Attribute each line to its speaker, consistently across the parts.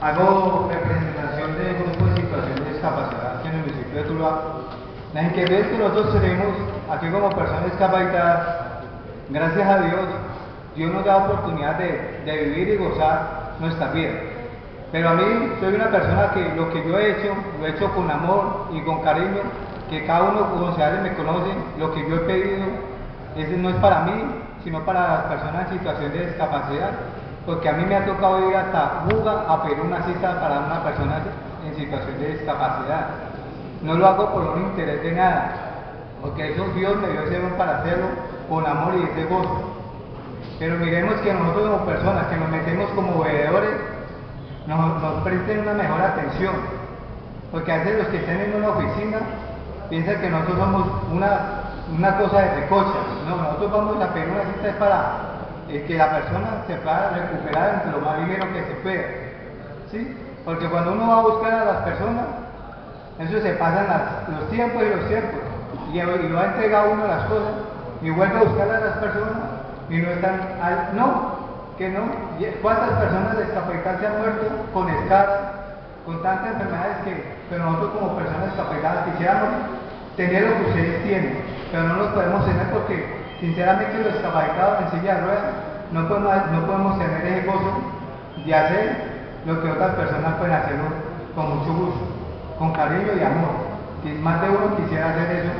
Speaker 1: Hago representación de grupo de situación de discapacidad en el municipio de Tuluá. La inquietud que nosotros tenemos aquí como personas discapacitadas, gracias a Dios, Dios nos da oportunidad de, de vivir y gozar nuestra vida. Pero a mí soy una persona que lo que yo he hecho, lo he hecho con amor y con cariño, que cada uno como concejales me conoce, lo que yo he pedido, ese no es para mí, sino para las personas en situación de discapacidad porque a mí me ha tocado ir hasta Buga a pedir una cita para una persona en situación de discapacidad. No lo hago por un interés de nada, porque eso Dios me dio ese don para hacerlo con amor y ese gozo. Pero miremos que nosotros como personas que nos metemos como veedores, nos, nos presten una mejor atención, porque a veces los que están en una oficina piensan que nosotros somos una, una cosa de recocha, no, nosotros vamos a pedir una cita para que la persona se pueda recuperar entre lo más ligero que se pueda. ¿sí? Porque cuando uno va a buscar a las personas, eso se pasan los tiempos y los tiempos. Y, y va a entregar uno las cosas y vuelve a buscar a las personas y no están al, no, que no. ¿Cuántas personas discapacitadas se han muerto con escaras, con tantas enfermedades que pero nosotros como personas discapacitadas quisiéramos tener lo que ustedes tienen, pero no los podemos tener porque Sinceramente los discapacitados en silla de ruedas no podemos, no podemos tener ese gozo de hacer lo que otras personas pueden hacerlo con mucho gusto, con cariño y amor. Que más de uno quisiera hacer eso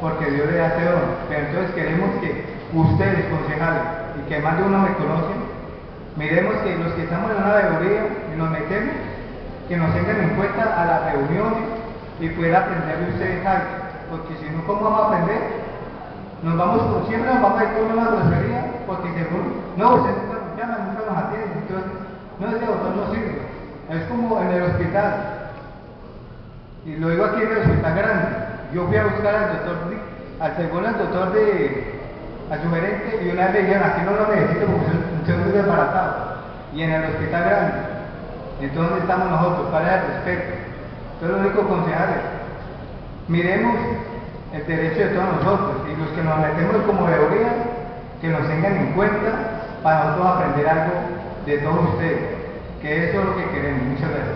Speaker 1: porque Dios le hace oro. Pero entonces queremos que ustedes, concejales, y que más de uno me conocen, miremos que los que estamos en una reunión y nos metemos, que nos tengan en cuenta a las reuniones y puedan aprender de ustedes algo. Porque si no, ¿cómo vamos a aprender? Nos vamos, siempre nos vamos a ir con una grosería, porque según, no, usted nunca nos llama, nunca nos atiende, entonces, no, ese doctor no sirve. Es como en el hospital, y lo digo aquí en el hospital grande, yo fui a buscar al doctor, al segundo al doctor de, al su gerente, y una vez le dijeron, aquí no lo necesito porque usted muy desbaratado, y en el hospital grande. Entonces estamos nosotros, para el respeto. Entonces lo único concejal miremos derecho de todos nosotros y los que nos metemos como teoría, que nos tengan en cuenta para nosotros aprender algo de todos ustedes, que eso es lo que queremos. Muchas gracias.